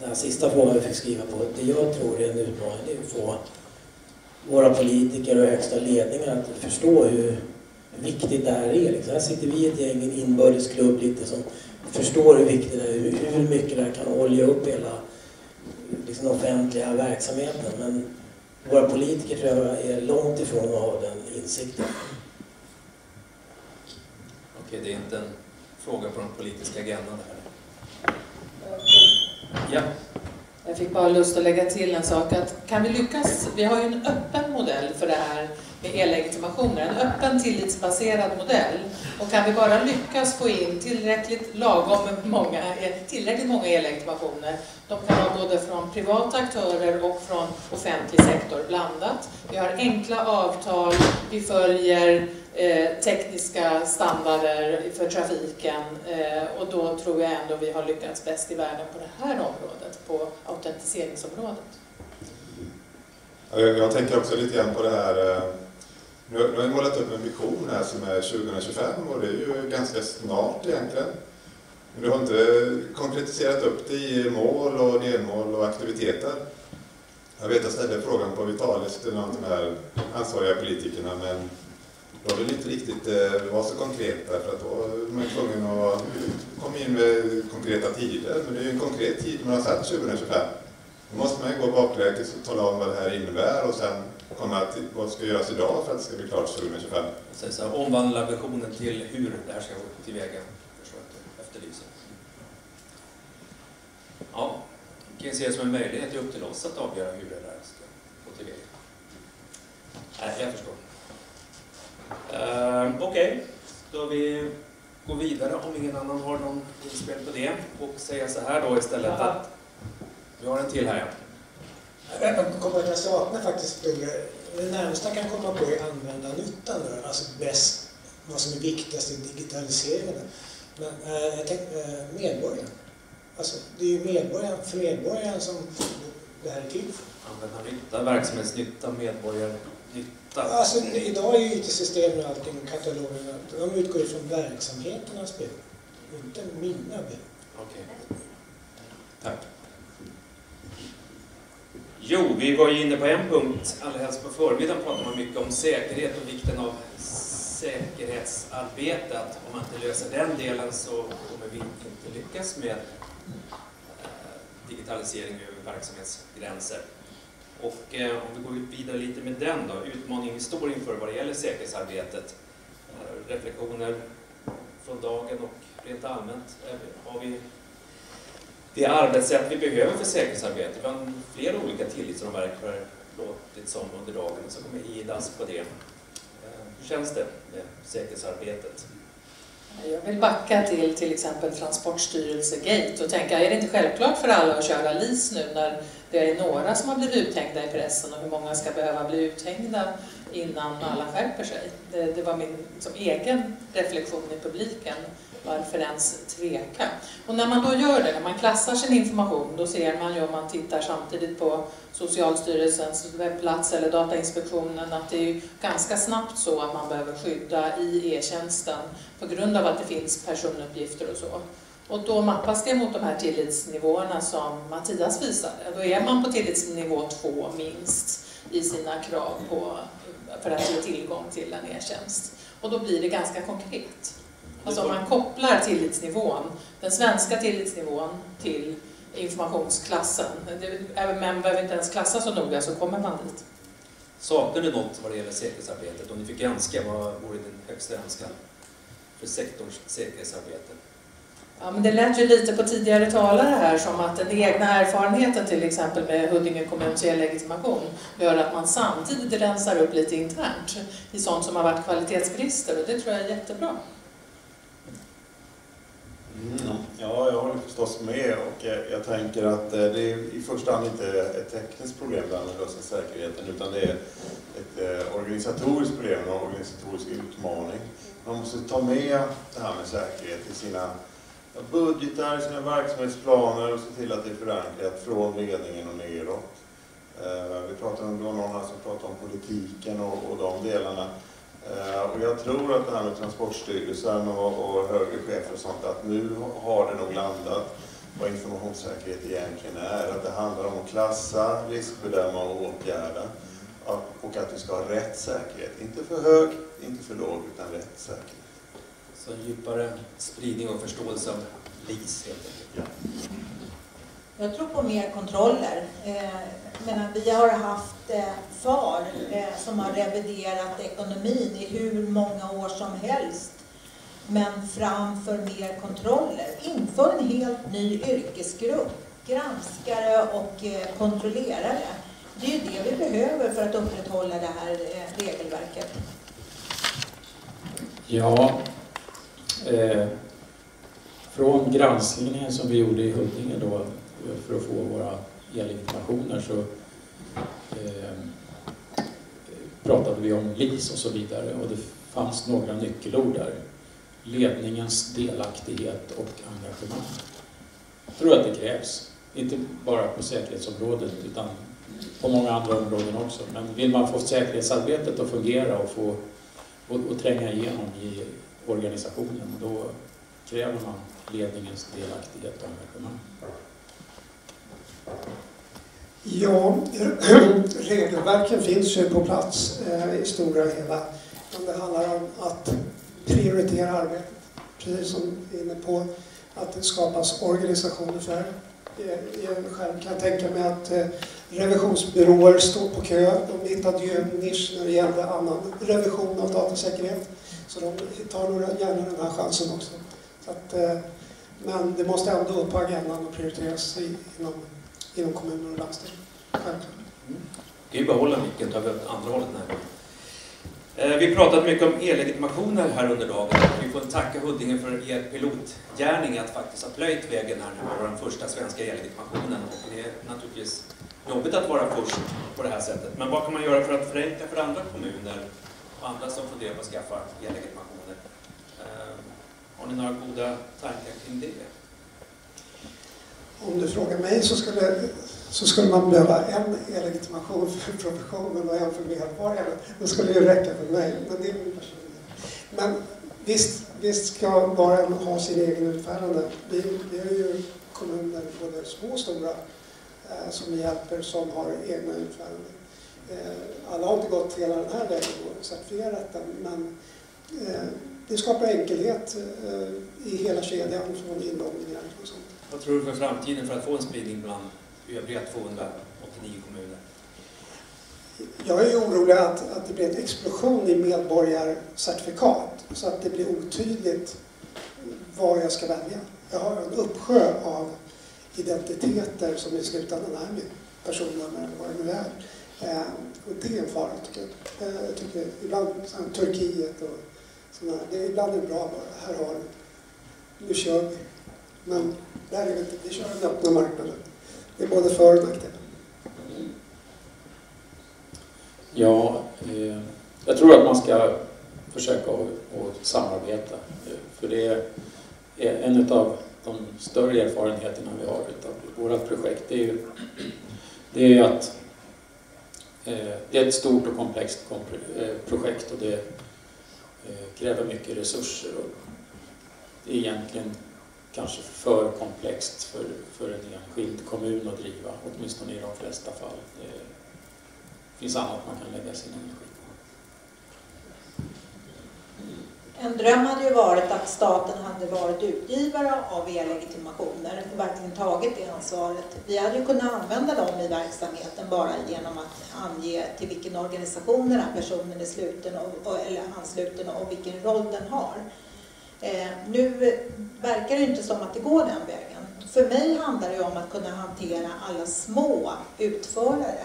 den här sista frågan vi fick skriva på, det jag tror är en utmaning, det är att få våra politiker och högsta ledningar att förstå hur viktigt det här är. Liksom. Här sitter vi i ett gäng, en inbördesklubb lite som förstår hur viktigt det är, hur mycket det här kan olja upp hela liksom, offentliga verksamheten. Men våra politiker tror jag är långt ifrån att ha den insikten. Okej, det är inte en fråga på den politiska agendan det här. Ja. Jag fick bara lust att lägga till en sak. Att kan vi lyckas, vi har ju en öppen modell för det här med e-legitimationer, en öppen tillitsbaserad modell. Och kan vi bara lyckas få in tillräckligt lagom många, eh, tillräckligt många e-legitimationer, de kan vara både från privata aktörer och från offentlig sektor blandat. Vi har enkla avtal, vi följer eh, tekniska standarder för trafiken eh, och då tror jag ändå vi har lyckats bäst i världen på det här området, på autentiseringsområdet. Jag, tänker också lite grann på det här eh, nu, nu har jag målat upp en vision här som är 2025 och det är ju ganska snart egentligen. Men du har inte konkretiserat upp det i mål och delmål och aktiviteter. Jag vet att jag ställde frågan på Vitalis till någon av de här ansvariga politikerna men då vill inte riktigt eh, vara så konkret därför att då är man tvungen att komma in med konkreta tider. Men det är ju en konkret tid man har satt 2025. Då måste man ju gå baklänges och tala om vad det här innebär och sen komma till vad ska göras idag för att det ska bli klart 2025. Så, så omvandla visionen till hur det här ska gå tillväga, förstår jag efterlyser. Ja, vi kan se det som en möjlighet, det är upp till oss att avgöra hur det där ska gå tillväga. Nej, jag förstår. Uh, Okej, okay. då vi går vidare om ingen annan har någon inspel på det och säga så här då istället att vi har en till här ja. Jag kommer att jag saknar faktiskt det närmsta jag kan komma på är användarnyttan, alltså bäst, vad som är viktigast i digitaliseringen. Men eh, jag tänkte, eh, medborgaren. Alltså, det är ju medborgaren, för medborgaren som det här är till för. Användarnytta, verksamhetsnytta, medborgarnytta. Alltså, idag är ju IT-systemen och allting, katalogerna, de utgår ifrån verksamheternas behov, inte mina behov. Okej. Okay. Tack. Jo, vi var ju inne på en punkt allra helst på förmiddagen pratade man mycket om säkerhet och vikten av säkerhetsarbete att om man inte löser den delen så kommer vi inte lyckas med eh, digitalisering över verksamhetsgränser. Och eh, om vi går vidare lite med den då, utmaningen vi står inför vad det gäller säkerhetsarbetet. Eh, reflektioner från dagen och rent allmänt. Eh, har vi det arbetssätt vi behöver för säkerhetsarbete? Vi har flera olika tillitsramverk har låtit som under dagen, så kommer IDAS på det. Eh, hur känns det med säkerhetsarbetet? Jag vill backa till till exempel Transportstyrelse-gate och tänka, är det inte självklart för alla att köra LIS nu när det är några som har blivit uthängda i pressen och hur många ska behöva bli uthängda innan alla skärper sig? Det, det var min som egen reflektion i publiken. Varför ens tveka? Och när man då gör det, när man klassar sin information, då ser man ju om man tittar samtidigt på Socialstyrelsens webbplats eller Datainspektionen att det är ganska snabbt så att man behöver skydda i e-tjänsten på grund av att det finns personuppgifter och så. Och då mappas det mot de här tillitsnivåerna som Mattias visade. Då är man på tillitsnivå 2 minst i sina krav på, för att ge tillgång till en e-tjänst. Och då blir det ganska konkret. Alltså om man kopplar tillitsnivån, den svenska tillitsnivån till informationsklassen. Men behöver inte ens klassa så noga så kommer man dit. Saknar du något vad det gäller säkerhetsarbetet? Om ni fick önska, vad vore din högsta önskan för sektorns säkerhetsarbete? Ja, men det lät ju lite på tidigare talare här som att den egna erfarenheten till exempel med Huddinge kommuns e-legitimation gör att man samtidigt rensar upp lite internt i sånt som har varit kvalitetsbrister och det tror jag är jättebra. Mm, ja, jag håller förstås med och jag, jag, tänker att eh, det är i första hand inte ett tekniskt problem där med lösa säkerheten utan det är ett eh, organisatoriskt problem, en organisatorisk utmaning. Man måste ta med det här med säkerhet i sina budgetar, sina verksamhetsplaner och se till att det är förankrat från ledningen och neråt. Eh, vi pratade om, det var någon här som pratade om politiken och, och de delarna. Eh, och jag tror att det här med Transportstyrelsen och, och högre chefer och sånt, att nu har det nog landat vad informationssäkerhet egentligen är. Att det handlar om att klassa, riskbedöma och åtgärda. Och att vi ska ha rätt säkerhet. Inte för hög, inte för låg, utan rätt säkerhet. Så en djupare spridning och förståelse av LIS helt enkelt. Ja. Jag tror på mer kontroller. Menar, vi har haft eh, FAR eh, som har reviderat ekonomin i hur många år som helst. Men framför mer kontroller. Inför en helt ny yrkesgrupp. Granskare och eh, kontrollerare. Det är ju det vi behöver för att upprätthålla det här eh, regelverket. Ja, eh, från granskningen som vi gjorde i Huddinge då för att få våra e-legitimationer så eh, pratade vi om LIS och så vidare och det fanns några nyckelord där. Ledningens delaktighet och engagemang. Jag tror att det krävs, inte bara på säkerhetsområdet utan på många andra områden också. Men vill man få säkerhetsarbetet att fungera och få och, och tränga igenom i organisationen, då kräver man ledningens delaktighet och engagemang. Ja, regelverken finns ju på plats eh, i stora hela. Men det handlar om att prioritera arbetet. Precis som vi är inne på, att det skapas organisationer för det. Eh, jag själv kan tänka mig att eh, revisionsbyråer står på kö. De hittade ju en nisch när det gällde annan revision av datasäkerhet. Så de tar nog gärna den här chansen också. Så att, eh, men det måste ändå upp på agendan och prioriteras inom inom kommuner och landsting. Självklart. Mm. Ska vi behålla micken, tar vi åt andra hållet här. Eh, vi pratat mycket om e-legitimationer här under dagen. Vi får tacka Huddinge för er pilotgärning att faktiskt ha plöjt vägen här nu med vår första svenska e-legitimationen. Det är naturligtvis jobbigt att vara först på det här sättet. Men vad kan man göra för att förenkla för andra kommuner och andra som funderar på att skaffa e-legitimationer? Eh, har ni några goda tankar kring det? Om du frågar mig så skulle, så skulle man behöva en e-legitimation för professionen och en för medborgarna. Det skulle ju räcka för mig, men det är min personlighet. Men visst, visst ska var och en ha sin egen utfärdande. Vi, vi har ju kommuner, både små och stora, eh, som hjälper som har egna utfärdanden. Eh, alla har inte gått hela den här vägen och certifierat den, men eh, det skapar enkelhet eh, i hela kedjan från inloggningar och sånt. Liksom. Vad tror du för framtiden för att få en spridning bland övriga 289 kommuner? Jag är orolig att, att det blir en explosion i medborgarcertifikat så att det blir otydligt vad jag ska välja. Jag har en uppsjö av identiteter som i slutändan är mitt personnummer eller vad det nu är. Eh, och det är en fara tycker jag. Eh, jag tycker ibland, så Turkiet och sådana det är ibland är det bra bara, här har du, nu kör vi. Men där är vi inte, vi kör den öppna marknaden. Det är både för och nackdelar. Ja, eh, jag tror att man ska försöka att samarbeta. För det är en av de större erfarenheterna vi har av vårt projekt. Det är ju det är att eh, det är ett stort och komplext eh, projekt och det eh, kräver mycket resurser. Och det är egentligen kanske för komplext för, för en enskild kommun att driva, åtminstone i de flesta fall. Det finns annat man kan lägga sin energi på. En dröm hade ju varit att staten hade varit utgivare av e-legitimationer och verkligen tagit det ansvaret. Vi hade ju kunnat använda dem i verksamheten bara genom att ange till vilken organisation den här personen är sluten och, eller ansluten och vilken roll den har. Eh, nu verkar det inte som att det går den vägen. För mig handlar det om att kunna hantera alla små utförare.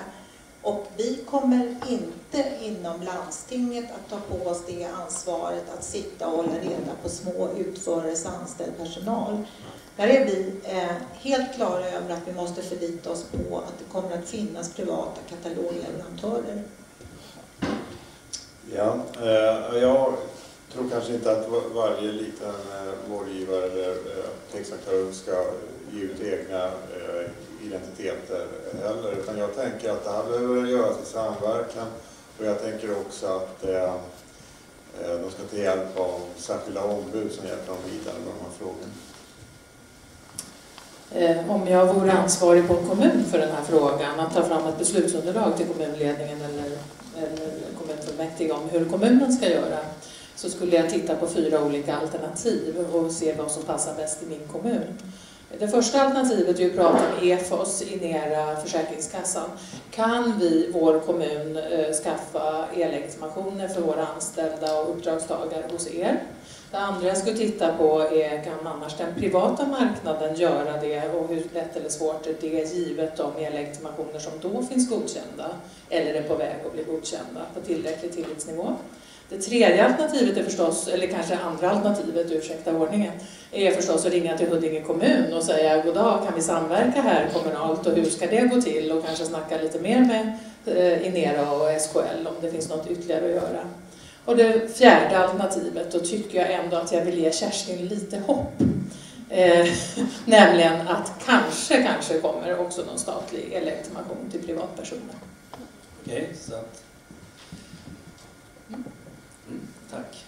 Och vi kommer inte inom landstinget att ta på oss det ansvaret att sitta och hålla reda på små utförares anställd personal. Där är vi eh, helt klara över att vi måste förlita oss på att det kommer att finnas privata katalogleverantörer. Ja, eh, jag tror kanske inte att varje liten eh, målgivare vårdgivare eller eh, textaktör apoteksaktör ska eh, ge ut egna identiteter heller. Utan jag tänker att det här behöver göras i samverkan och jag tänker också att de ska ta hjälp av särskilda ombud som hjälper dem vidare med de här frågorna. Om jag vore ansvarig på en kommun för den här frågan, att ta fram ett beslutsunderlag till kommunledningen eller, eller kommunfullmäktige om hur kommunen ska göra, så skulle jag titta på fyra olika alternativ och se vad som passar bäst i min kommun. Det första alternativet är att prata med EFOS, Inera, Försäkringskassan. Kan vi, vår kommun, eh, skaffa e-legitimationer för våra anställda och uppdragstagare hos er? Det andra jag skulle titta på är, kan annars den privata marknaden göra det och hur lätt eller svårt är det givet de e-legitimationer som då finns godkända eller är på väg att bli godkända på tillräcklig tillitsnivå? Det tredje alternativet är förstås, eller kanske andra alternativet, ursäkta ordningen, är förstås att ringa till Huddinge kommun och säga god dag, kan vi samverka här kommunalt och hur ska det gå till? Och kanske snacka lite mer med eh, Inera och SKL om det finns något ytterligare att göra. Och det fjärde alternativet, då tycker jag ändå att jag vill ge Kerstin lite hopp. Eh, nämligen att kanske, kanske kommer också någon statlig legitimation till privatpersoner. Okej, okay, så Tack.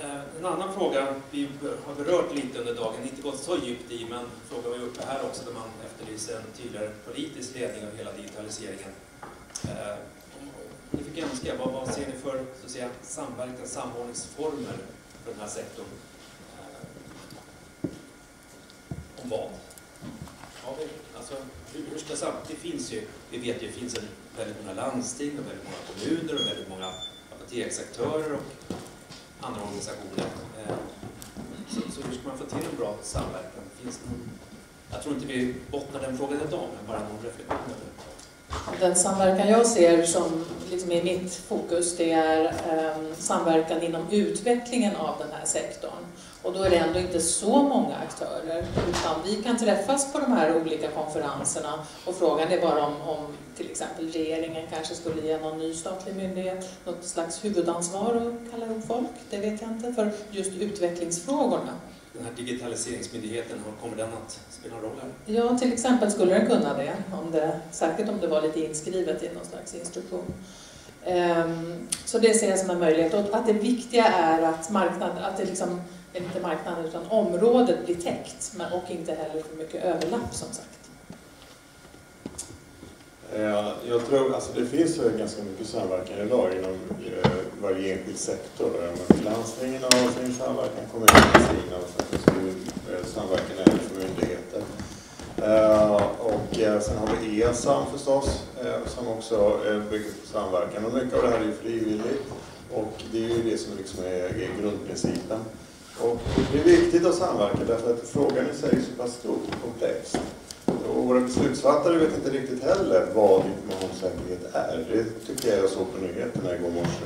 Eh, en annan fråga vi har berört lite under dagen, inte gått så djupt i, men frågan var uppe här också där man efterlyser en tydligare politisk ledning av hela digitaliseringen. Om ni fick önska, vad, vad ser ni för så att säga, samverkan, samordningsformer för den här sektorn? Eh, om vad? Ja, alltså, hur ska det finns ju, vi vet ju, det finns en, väldigt många landsting och väldigt många kommuner och väldigt många apoteksaktörer och andra organisationer. Eh, så, så hur ska man få till en bra samverkan? Finns det någon, jag tror inte vi bottnar den frågan idag, men bara någon reflektion den samverkan jag ser som liksom är mitt fokus det är ehm, samverkan inom utvecklingen av den här sektorn. Och då är det ändå inte så många aktörer utan vi kan träffas på de här olika konferenserna och frågan är bara om, om till exempel regeringen kanske skulle ge någon ny statlig myndighet något slags huvudansvar och kalla ihop folk, det vet jag inte, för just utvecklingsfrågorna. Den här digitaliseringsmyndigheten, kommer den att spela en roll här? Ja, till exempel skulle den kunna det, om det säkert om det var lite inskrivet i någon slags instruktion. Ehm, så det ser jag som en möjlighet. Och att det viktiga är att marknaden, att det liksom inte marknaden utan området blir täckt och inte heller för mycket överlapp som sagt. Eh, jag tror, alltså det finns ju ganska mycket samverkan idag inom eh, varje enskild sektor. Landstingen har sin samverkan, kommunerna har sin och sen så eh, samverkan även för myndigheter. Och sen har vi ESAM förstås, som också bygger på samverkan. Och mycket av det här är ju frivilligt och det är ju det som liksom är grundprincipen. Och det är viktigt att samverka därför att frågan i sig är så pass stor och komplex. Och våra beslutsfattare vet inte riktigt heller vad informationssäkerhet är. Det tycker jag jag såg på nyheterna igår morse.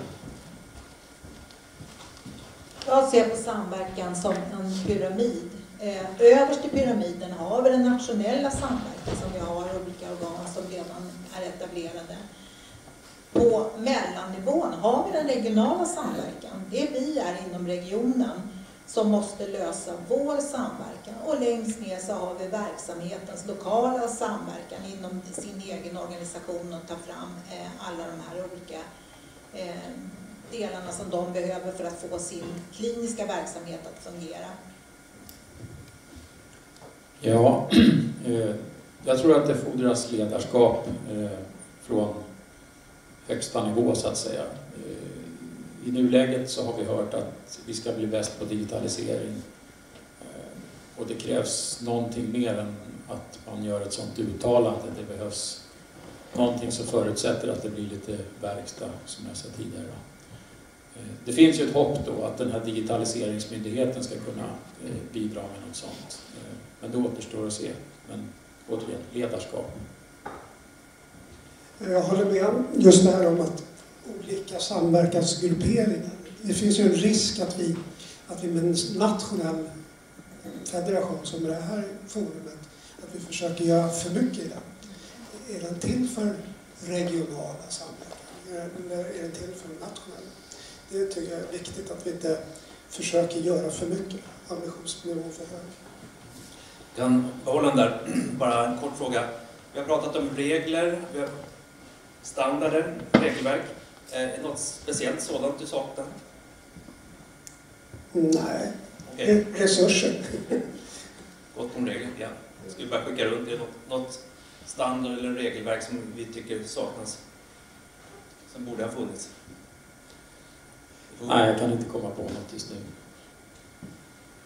Jag ser på samverkan som en pyramid. Eh, Överst i pyramiden har vi den nationella samverkan som vi har olika organ som redan är etablerade. På mellannivån har vi den regionala samverkan. Det vi är inom regionen som måste lösa vår samverkan. Och längst ner så har vi verksamhetens lokala samverkan inom sin egen organisation och ta fram eh, alla de här olika eh, delarna som de behöver för att få sin kliniska verksamhet att fungera. Ja, eh, jag tror att det fordras ledarskap från högsta nivå så att säga i nuläget så har vi hört att vi ska bli bäst på digitalisering. Eh, och det krävs någonting mer än att man gör ett sådant uttalande. Det behövs någonting som förutsätter att det blir lite verkstad, som jag sa tidigare. Eh, det finns ju ett hopp då att den här digitaliseringsmyndigheten ska kunna eh, bidra med något sådant. Men det återstår att se. Men återigen, ledarskap. Jag håller med just det här om att olika samverkansgrupperingar. Det finns ju en risk att vi, att vi med en nationell federation som det här forumet, att vi försöker göra för mycket i den. Är den till för regionala samverkan? Eller är den till för nationella? Det tycker jag är viktigt att vi inte försöker göra för mycket. Ambitionsnivån för hög. kan behålla den där. Bara en kort fråga. Vi har pratat om regler, vi har standarder, regelverk. Är det något speciellt sådant du saknar? Nej, okay. resurser. Gott om regler, ja. Ska vi bara skicka runt det? Något standard eller regelverk som vi tycker saknas? Som borde ha funnits? Nej, jag kan inte komma på något just nu.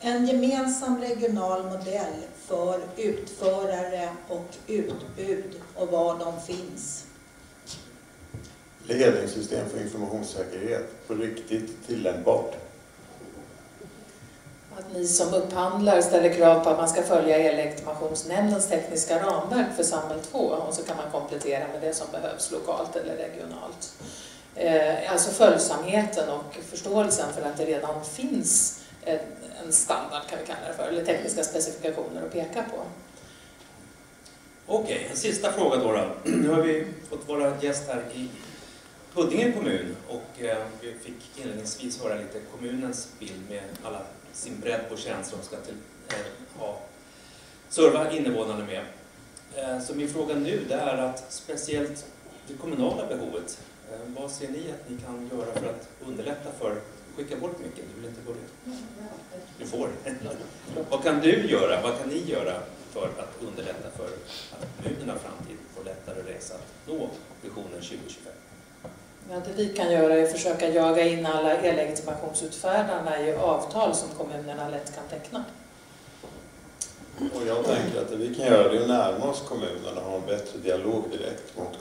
En gemensam regional modell för utförare och utbud och var de finns ledningssystem för informationssäkerhet på riktigt tillämpbart. Att ni som upphandlar ställer krav på att man ska följa e-legitimationsnämndens tekniska ramverk för Samhäll 2 och så kan man komplettera med det som behövs lokalt eller regionalt. Eh, alltså följsamheten och förståelsen för att det redan finns en standard kan vi kalla det för, eller tekniska specifikationer att peka på. Okej, en sista fråga då, då. Nu har vi fått vara gäst här i Huddinge kommun och eh, vi fick inledningsvis höra lite kommunens bild med alla sin bredd på tjänster de ska till, eh, ha, serva invånarna med. Eh, så min fråga nu det är att speciellt det kommunala behovet, eh, vad ser ni att ni kan göra för att underlätta för Skicka bort mycket, du vill inte börja? Du får. vad kan du göra, vad kan ni göra för att underlätta för att kommunerna i framtiden får lättare resa att nå visionen 2025? Ja, det vi kan göra är att försöka jaga in alla e-legitimationsutfärdarna i avtal som kommunerna lätt kan teckna. Och jag tänker att det vi kan göra är att närma oss kommunerna och ha en bättre dialog direkt mot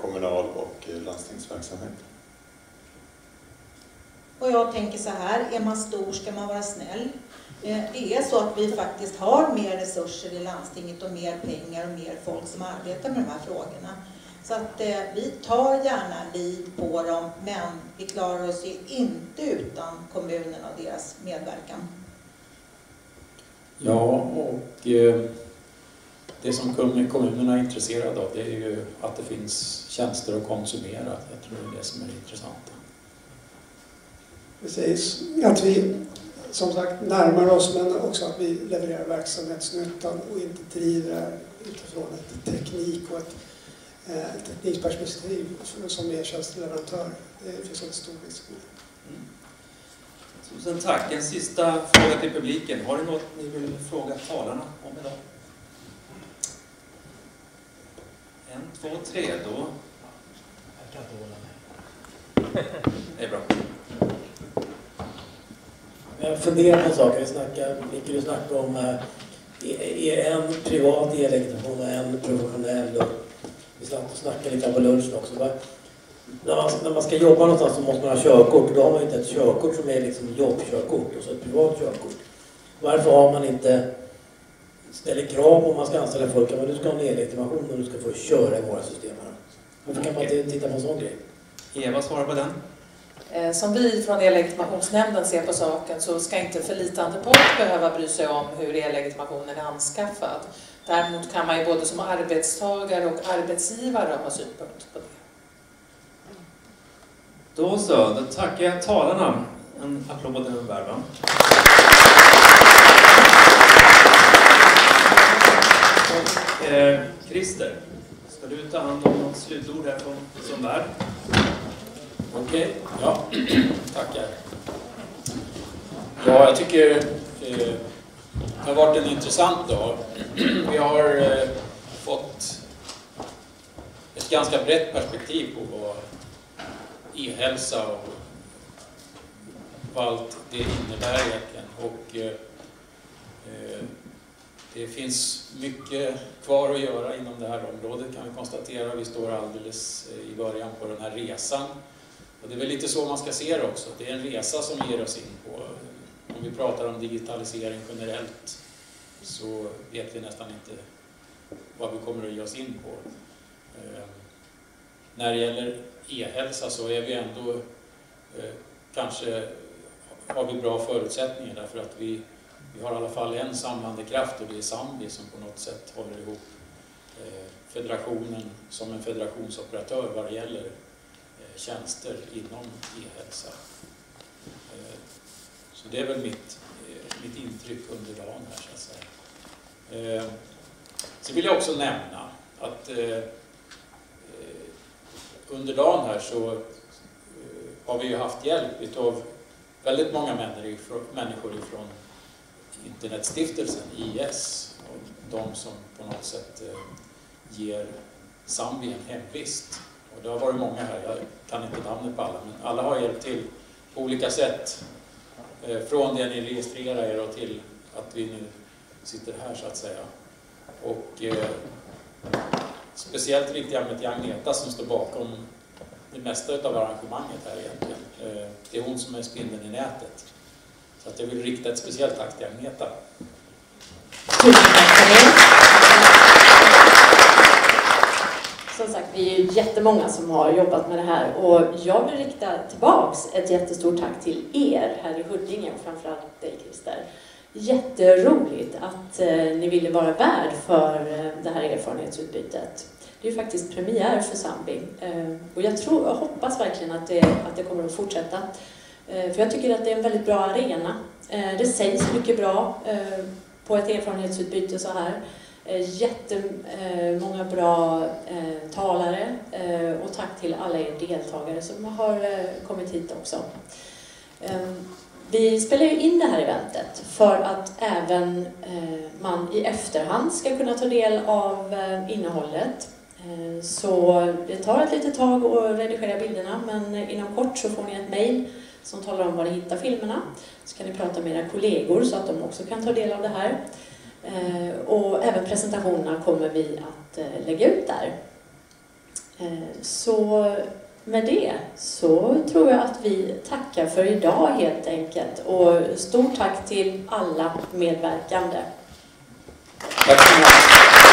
kommunal och landstingsverksamhet. Och jag tänker så här, är man stor ska man vara snäll. Eh, det är så att vi faktiskt har mer resurser i landstinget och mer pengar och mer folk som arbetar med de här frågorna. Så att eh, vi tar gärna lid på dem, men vi klarar oss ju inte utan kommunerna och deras medverkan. Ja, och eh, det som kommunerna är intresserade av det är ju att det finns tjänster att konsumera. Jag tror det är det som är det intressanta. Precis, att vi som sagt närmar oss men också att vi levererar verksamhetsnyttan och inte driver utifrån ett teknik och ett eh, teknikperspektiv som e-tjänsteleverantör. Det finns en stor risk med. Mm. Tusen tack. En sista fråga till publiken. Har ni något ni vill fråga talarna om idag? En? två, tre. Då... Jag kan inte hålla med. Det är bra. Jag funderar på en sak. Vi snackar, Micke, du snackade om eh, är en privat e-legitimation och en professionell. Och vi snackade lite på lunchen också. Bara, när, man, när man ska jobba någonstans så måste man ha körkort. Och då har man inte ett körkort som är liksom jobbkörkort och så ett privat körkort. Varför har man inte ställer krav på om man ska anställa folk. Men du ska ha en e-legitimation och du ska få köra i våra system. Här. Varför kan man inte titta på en sån grej? Eva svarar på den. Eh, som vi från e-legitimationsnämnden ser på saken så ska inte förlitande part behöva bry sig om hur e-legitimationen är anskaffad. Däremot kan man ju både som arbetstagare och arbetsgivare ha synpunkter på det. Då så, då tackar jag talarna. En applåd och en värd, Eh, Christer, ska du ta hand om något slutord här från, som värd? Okej, okay. ja, tackar. Ja, jag tycker eh, det har varit en intressant dag. Vi har eh, fått ett ganska brett perspektiv på vad e-hälsa och vad allt det innebär egentligen. Och, eh, eh det finns mycket kvar att göra inom det här området kan vi konstatera. Vi står alldeles eh, i början på den här resan. Och det är väl lite så man ska se det också, det är en resa som vi ger oss in på. Om vi pratar om digitalisering generellt så vet vi nästan inte vad vi kommer att ge oss in på. Eh, när det gäller e-hälsa så är vi ändå eh, kanske har vi bra förutsättningar därför att vi vi har i alla fall en samlande kraft och det är Zambi som på något sätt håller ihop eh, federationen som en federationsoperatör vad det gäller eh, tjänster inom e-hälsa. Så det är väl mitt, eh, mitt intryck under dagen här så att säga. Eh, sen vill jag också nämna att eh, under dagen här så har vi ju haft hjälp av väldigt många människor ifrån Internetstiftelsen, IS, och de som på något sätt eh, ger Zambia en hemvist. Och det har varit många här, jag kan inte namnet på alla, men alla har hjälpt till på olika sätt. Eh, från det ni registrerar er och till att vi nu sitter här så att säga. Och eh, speciellt riktar jag mig till Agneta som står bakom det mesta av arrangemanget här egentligen. Eh, det är hon som är spindeln i nätet. Så att jag vill rikta ett speciellt tack till Agneta. Som sagt, vi är ju jättemånga som har jobbat med det här och jag vill rikta tillbaks ett jättestort tack till er här i Huddinge och framförallt dig Christer. Jätteroligt att eh, ni ville vara värd för eh, det här erfarenhetsutbytet. Det är ju faktiskt premiär för Sambi eh, och jag tror och hoppas verkligen att det, att det kommer att fortsätta. För jag tycker att det är en väldigt bra arena. Det sägs mycket bra på ett erfarenhetsutbyte så här. Eh, jättemånga bra eh, talare eh, och tack till alla er deltagare som har kommit hit också. Ehm, vi spelar ju in det här eventet för att även man i efterhand ska kunna ta del av innehållet. Ehm, så det tar ett litet tag att redigera bilderna men inom kort så får ni ett mejl som talar om var ni hittar filmerna. Så kan ni prata med era kollegor så att de också kan ta del av det här. Eh, och även presentationerna kommer vi att eh, lägga ut där. Eh, så med det så tror jag att vi tackar för idag helt enkelt. Och stort tack till alla medverkande. Tack så mycket.